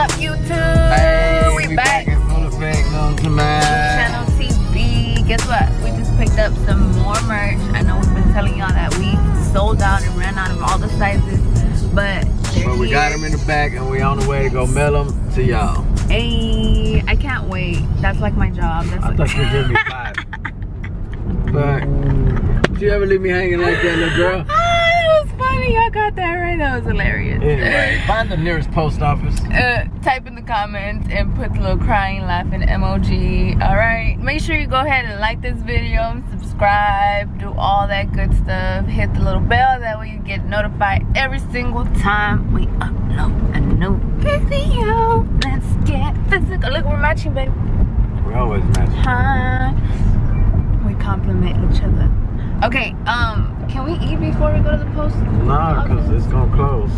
up, YouTube? Hey, we, we back. back full effect, known to man. Luciano TV. Guess what? We just picked up some more merch. I know we've been telling y'all that we sold out and ran out of all the sizes, but But we here. got them in the back and we on the way to go mail them to y'all. Hey, I can't wait. That's like my job. That's I like thought you were giving me five. But, did you ever leave me hanging like that, little girl? Ah, that was funny. I got that was hilarious. Anyway, find the nearest post office. uh, type in the comments and put the little crying laughing emoji all right make sure you go ahead and like this video subscribe do all that good stuff. Hit the little bell that way you get notified every single time we upload a new video. Let's get physical. Look we're matching baby We're always match. huh? We compliment each other okay um can we eat before we go to the post Nah, because it's going to close.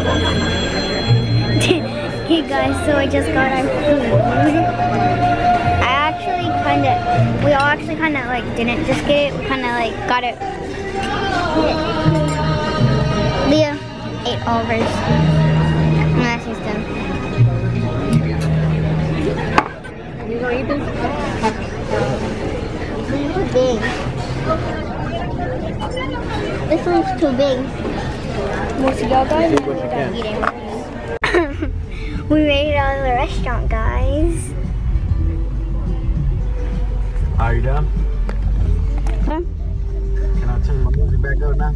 hey guys, so I just got our food. I actually kind of, we all actually kind of like didn't just get it. We kind of like got it. Leah ate all of hers. And that's just done. you gonna eat this Too big. This one's too big. Most of y'all guys Eat what you can. eating. we made it out of the restaurant, guys. Are you done? Huh? Can I turn my music back up now?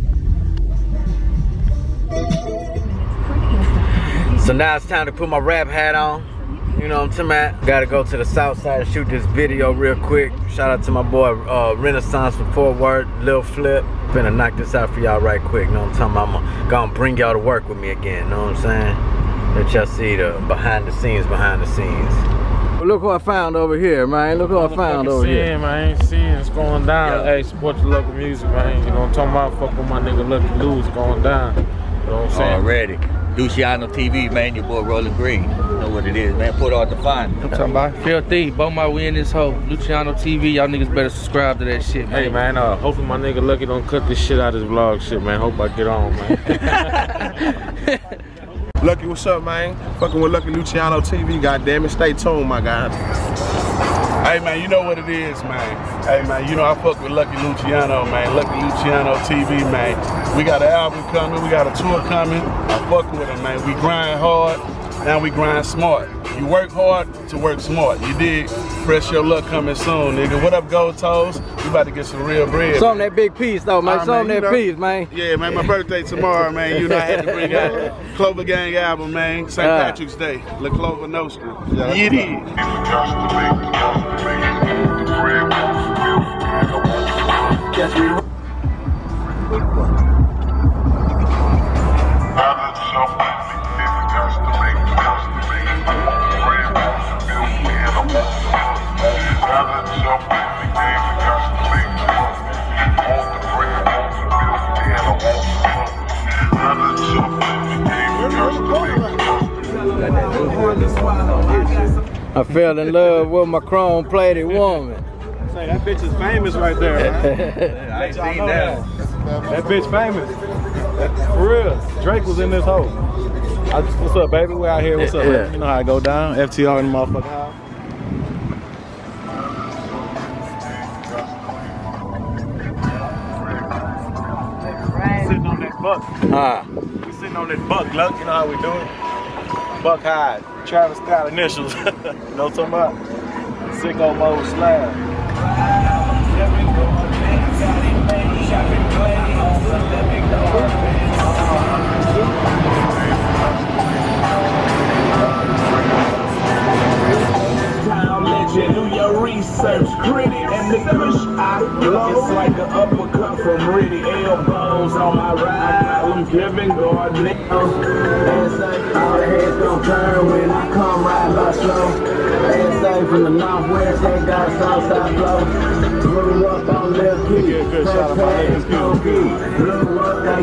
So now it's time to put my rap hat on. You know what I'm talking about? Gotta go to the south side and shoot this video real quick. Shout out to my boy uh, Renaissance from Fort Worth, Lil Flip. Finna knock this out for y'all right quick. You know what I'm talking about? I'm gonna bring y'all to work with me again. You know what I'm saying? Let y'all see the behind the scenes, behind the scenes. Well, look who I found over here, man. Look who I found over seeing, here. man. I ain't seeing it's going down. Yeah. Hey, support your local music, man. You know what I'm talking about? Fuck with my nigga Lucky Lou. It's going down. You know what I'm saying? Already. Luciano TV, man, your boy Rolling Green. You know what it is, man. Put out the fun. I'm talking about filthy. Both my we in this hole. Luciano TV. Y'all niggas better subscribe to that shit, man. Hey, man. Uh, hopefully my nigga Lucky don't cut this shit out of his vlog shit, man. Hope I get on, man. Lucky, what's up, man? Fucking with Lucky Luciano TV, goddamn it. Stay tuned, my guys. Hey man, you know what it is, man. Hey man, you know I fuck with Lucky Luciano, man. Lucky Luciano TV, man. We got an album coming, we got a tour coming. I fuck with it, man. We grind hard, now we grind smart. You work hard to work smart. You dig? Press your luck coming soon, nigga. What up, Gold Toes? You about to get some real bread. Show 'em that big piece, though, man. Ah, Show 'em man, that know. piece, man. Yeah, man, my birthday tomorrow, man. You know I had to bring out Clover Gang album, man. St. Ah. Patrick's Day. La Clover Nostra. Yeah, that's Yeah, it what's is. I fell in love with my chrome plated woman. Say, that bitch is famous right there, man. I ain't seen that. That bitch famous. For real. Drake was in this hole. I, what's up, baby? We out here. What's up? Yeah. You know how I go down. FTR in the motherfucking that buck. Ah, We sitting on that buck, luck. You know how we do it? Buck high. Travis Scott initials. you know what I'm talking about? Sicko mode slab. Town legend, do your research, credit, and the push I blow. It's like an uppercut from Riddy, elbows on my ride. I'm Kevin Gardner. Hands say, all the heads gon' turn when I come right by slow. Hands say, from the northwest, they got southside flow. Grew up on Lil Key. Good, good. Shout out my niggas, too.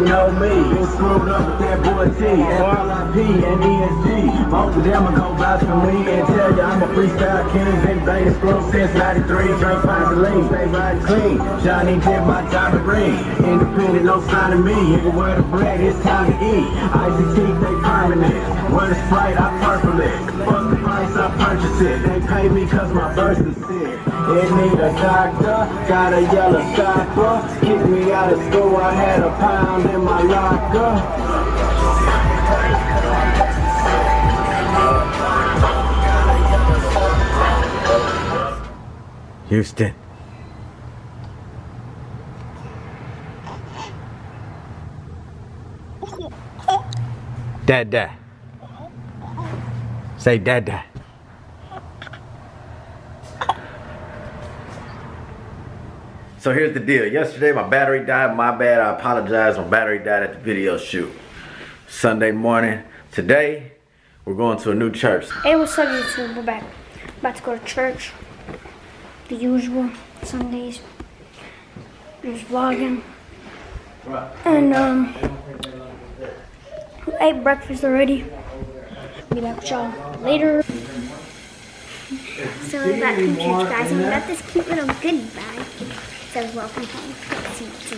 Know me. Been screwed up with that boy T. And ESG. Most of them will go vouch for me and tell you I'm a freestyle king. Been banging screw since 93. Drink pints of lean. Stay riding clean. Johnny did my time to ring. Independent, no sign of me. Nigga, where the bread, it's time to eat. Icy teeth, they permanent. Where the Sprite, I purple it. Purchase. They pay me cause my verse is sick. It need a doctor, got a yellow stopper. Kicked me out of school, I had a pound in my locker. Houston. Dad, dad. Say dad, So here's the deal. Yesterday my battery died. My bad. I apologize. My battery died at the video shoot. Sunday morning. Today we're going to a new church. Hey, what's up, YouTube? We're back. About to go to church. The usual Sundays. Just vlogging. And, um, I ate breakfast already. Be back with y'all later. So we're back from church, guys, and we got this cute little goodie bag. Says welcome home. Let's see what's.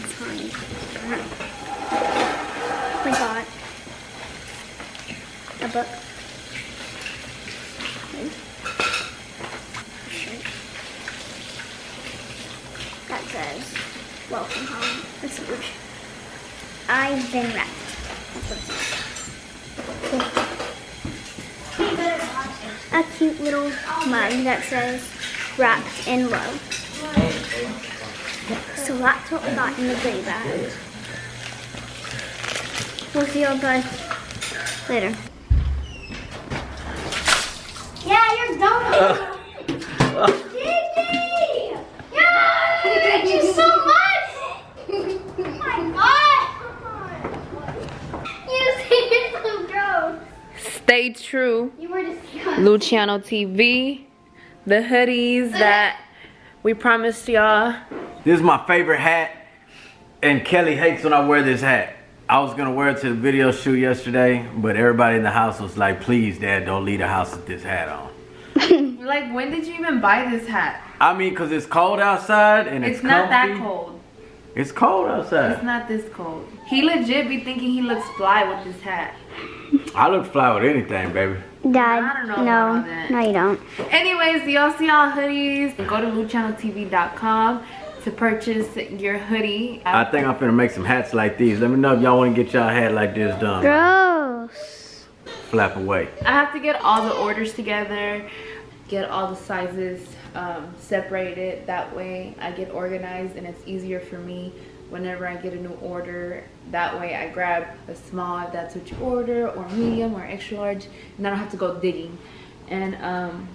We got a book. That says, welcome home. That's huge. I've been wrapped. A cute little mug that says, wrapped in love. So that's what we got in the gray bag. We'll see y'all guys later. Yeah, you're done. Uh. Gigi! Yeah! Thank you so much! Oh my god! You see, you're so gross. Stay true. You were disgusting. Luciano TV. The hoodies that we promised y'all. This is my favorite hat, and Kelly hates when I wear this hat. I was gonna wear it to the video shoot yesterday, but everybody in the house was like, please, Dad, don't leave the house with this hat on. Like, when did you even buy this hat? I mean, cause it's cold outside and it's, It's not that cold. It's cold outside. It's not this cold. He legit be thinking he looks fly with this hat. I look fly with anything, baby. Dad, I don't know no, about that. no you don't. Anyways, y'all see all hoodies? Go to lucianotv.com to purchase your hoodie. I think I'm finna make some hats like these. Let me know if y'all wanna get y'all hat like this done. Gross. Flap away. I have to get all the orders together, get all the sizes um, separated. That way I get organized and it's easier for me whenever I get a new order. That way I grab a small if that's what you order or medium or extra large and I don't have to go digging. And um,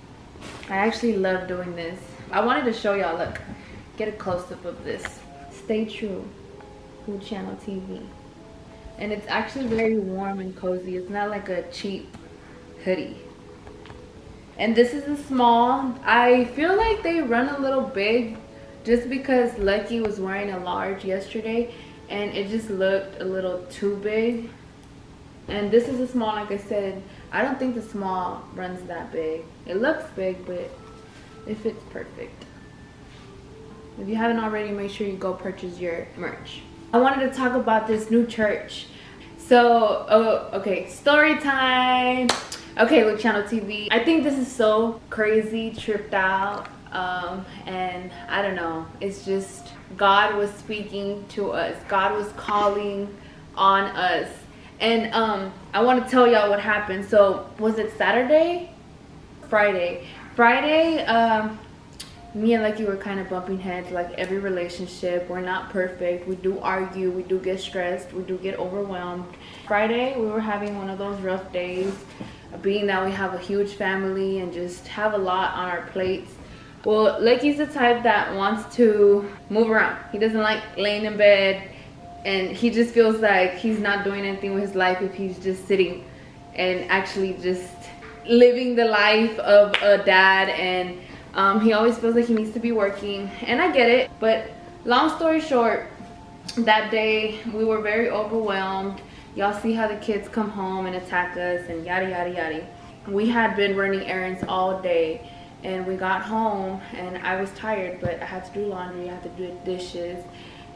I actually love doing this. I wanted to show y'all, look, get a close up of this. Stay true, Food Channel TV and it's actually very warm and cozy. It's not like a cheap hoodie. And this is a small i feel like they run a little big just because lucky was wearing a large yesterday and it just looked a little too big. And this is a small like i said i don't think the small runs that big. It looks big but it fits perfect if you haven't already make sure you go purchase your merch I wanted to talk about this new church. So, oh, okay, story time. Okay, look, Luciano TV. I think this is so crazy, tripped out, um, and I don't know. It's just God was speaking to us. God was calling on us, and um, I want to tell y'all what happened. So, was it Saturday? Friday. Friday. Um, me and Lucky were kind of bumping heads like every relationship. We're not perfect. We do argue. We do get stressed. We do get overwhelmed. Friday, we were having one of those rough days, being that we have a huge family and just have a lot on our plates. Well, Lucky's the type that wants to move around. He doesn't like laying in bed and he just feels like he's not doing anything with his life if he's just sitting and actually just living the life of a dad and Um, he always feels like he needs to be working, and I get it. But long story short, that day we were very overwhelmed. Y'all see how the kids come home and attack us and yada yada yada. We had been running errands all day and we got home and I was tired but I had to do laundry, I had to do dishes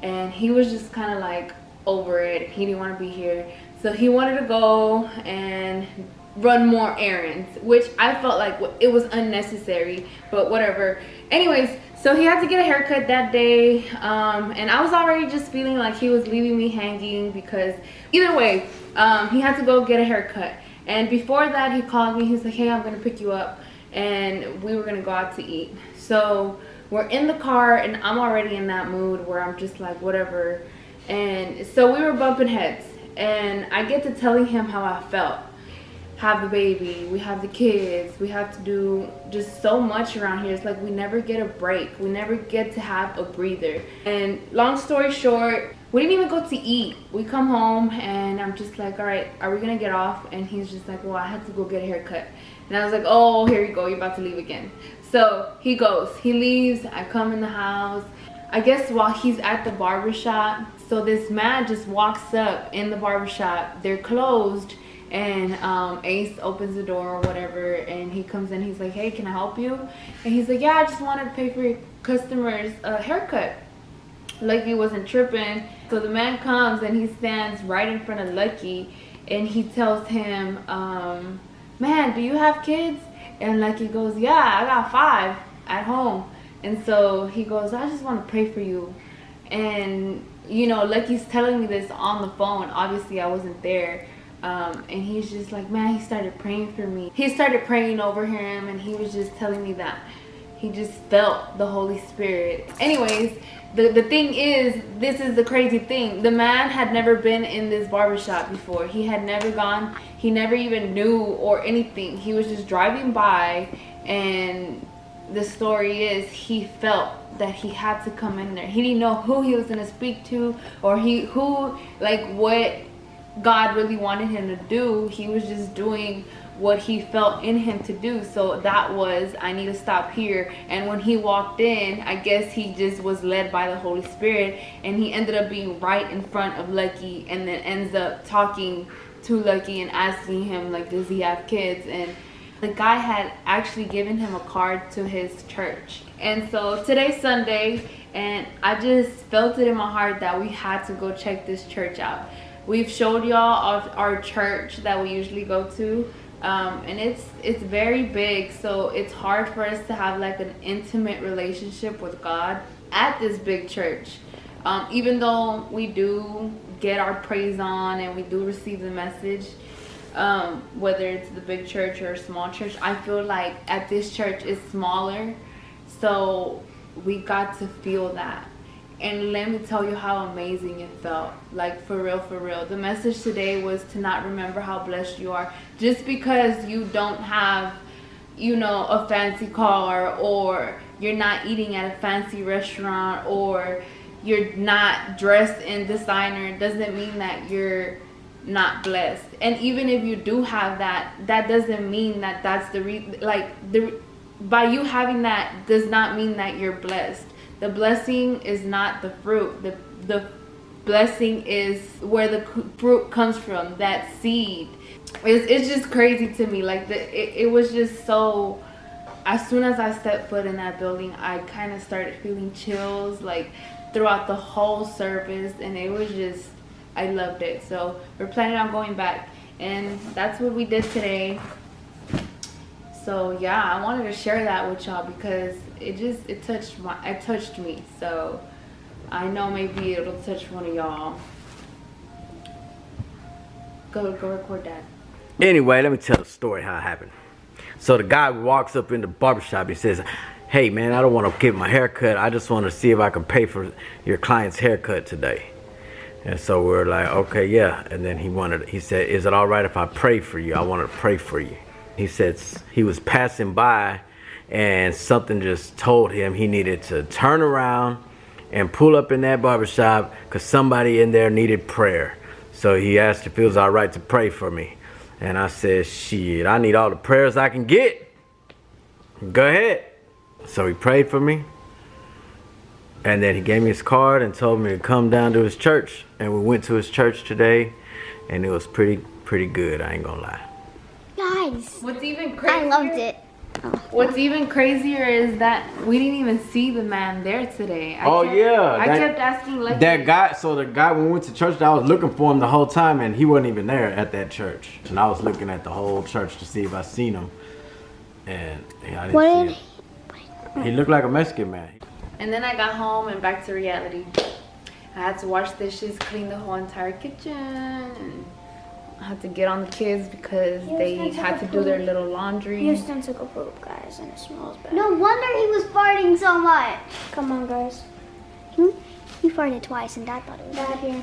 and he was just kind of like over it. He didn't want to be here. So he wanted to go and run more errands, which I felt like it was unnecessary, but whatever. Anyways, so he had to get a haircut that day, um, and I was already just feeling like he was leaving me hanging because either way, um, he had to go get a haircut. And before that, he called me. He's like, hey, I'm going to pick you up, and we were going to go out to eat. So we're in the car, and I'm already in that mood where I'm just like, whatever. And so we were bumping heads, and I get to telling him how I felt have the baby, we have the kids, we have to do just so much around here. It's like we never get a break. We never get to have a breather. And long story short, we didn't even go to eat. We come home and I'm just like, all right, are we gonna get off? And he's just like, well, I had to go get a haircut. And I was like, oh, here you go, you're about to leave again. So he goes, he leaves, I come in the house. I guess while he's at the barbershop, so this man just walks up in the barbershop. They're closed and um, Ace opens the door or whatever and he comes in he's like hey can I help you? And he's like yeah I just wanted to pay for your customer's uh, haircut. Lucky wasn't tripping. So the man comes and he stands right in front of Lucky and he tells him um, man do you have kids? And Lucky goes yeah I got five at home. And so he goes I just want to pray for you. And you know Lucky's telling me this on the phone. Obviously I wasn't there um, and he's just like, man, he started praying for me. He started praying over him and he was just telling me that he just felt the Holy Spirit. Anyways, the, the thing is, this is the crazy thing. The man had never been in this barbershop before. He had never gone, he never even knew or anything. He was just driving by and the story is he felt that he had to come in there. He didn't know who he was gonna speak to or he who like what God really wanted him to do. He was just doing what he felt in him to do. So that was, I need to stop here. And when he walked in, I guess he just was led by the Holy Spirit. And he ended up being right in front of Lucky and then ends up talking to Lucky and asking him, like, does he have kids? And the guy had actually given him a card to his church. And so today's Sunday, and I just felt it in my heart that we had to go check this church out we've showed y'all of our church that we usually go to um, and it's it's very big so it's hard for us to have like an intimate relationship with god at this big church. Um, even though we do get our praise on and we do receive the message um, whether it's the big church or small church i feel like at this church it's smaller so we got to feel that and let me tell you how amazing it felt. Like for real for real. The message today was to not remember how blessed you are. Just because you don't have you know a fancy car or you're not eating at a fancy restaurant or you're not dressed in designer doesn't mean that you're not blessed. And even if you do have that that doesn't mean that that's the re like the by you having that does not mean that you're blessed the blessing is not the fruit. The, the blessing is where the fruit comes from, that seed. It's, it's just crazy to me. Like, the, it, it was just so as soon as I stepped foot in that building, I kind of started feeling chills like throughout the whole service, and it was just I loved it. So we're planning on going back, and that's what we did today so yeah i wanted to share that with y'all because it just it touched my it touched me. So i know maybe it'll touch one of y'all. Go go record that. Anyway let me tell the story how it happened. So the guy walks up in the barbershop he says hey man i don't want to get my haircut. I just want to see if i can pay for your client's haircut today. And so we're like okay yeah. And then he wanted he said is it all right if i pray for you? I want to pray for you he said he was passing by and something just told him he needed to turn around and pull up in that barbershop because somebody in there needed prayer. So he asked if it was all right to pray for me. And I said, shit, I need all the prayers I can get. Go ahead. So he prayed for me. And then he gave me his card and told me to come down to his church. And we went to his church today. And it was pretty, pretty good. I ain't gonna lie. Guys, What's even crazier? I loved it. Oh. What's even crazier is that we didn't even see the man there today. I Oh, kept- yeah, I that- kept asking like That guy, so the guy when we went to church, I was looking for him the whole time, and he wasn't even there at that church. And I was looking at the whole church to see if I seen him, and yeah, I didn't What see him. He looked like a Mexican man. And then I got home and back to reality. I had to wash dishes, clean the whole entire kitchen. And I had to get on the kids because they had to do their little laundry. Houston took a poop, guys, and it smells bad. No wonder he was farting so much. Come on, guys. He, he farted twice, and Dad thought it was bad here.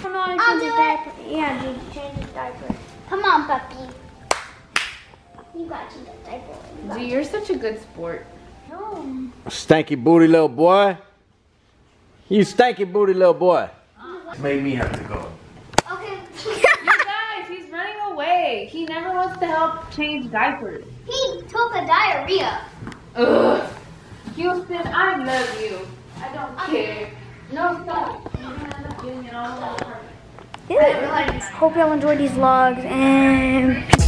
Come on, I'll change do his it. diaper. Yeah, dude, change his diaper. Come on, puppy. You got to change the diaper. Gee, you're such a good sport. No. Stanky booty little boy. You stanky booty little boy. Made me have to go. Okay. you guys, he's running away. He never wants to help change diapers. he took a diarrhea. Ugh. Houston, I love you. I don't care. No, stop. You're gonna end up getting it all over. Hope y'all enjoyed these vlogs and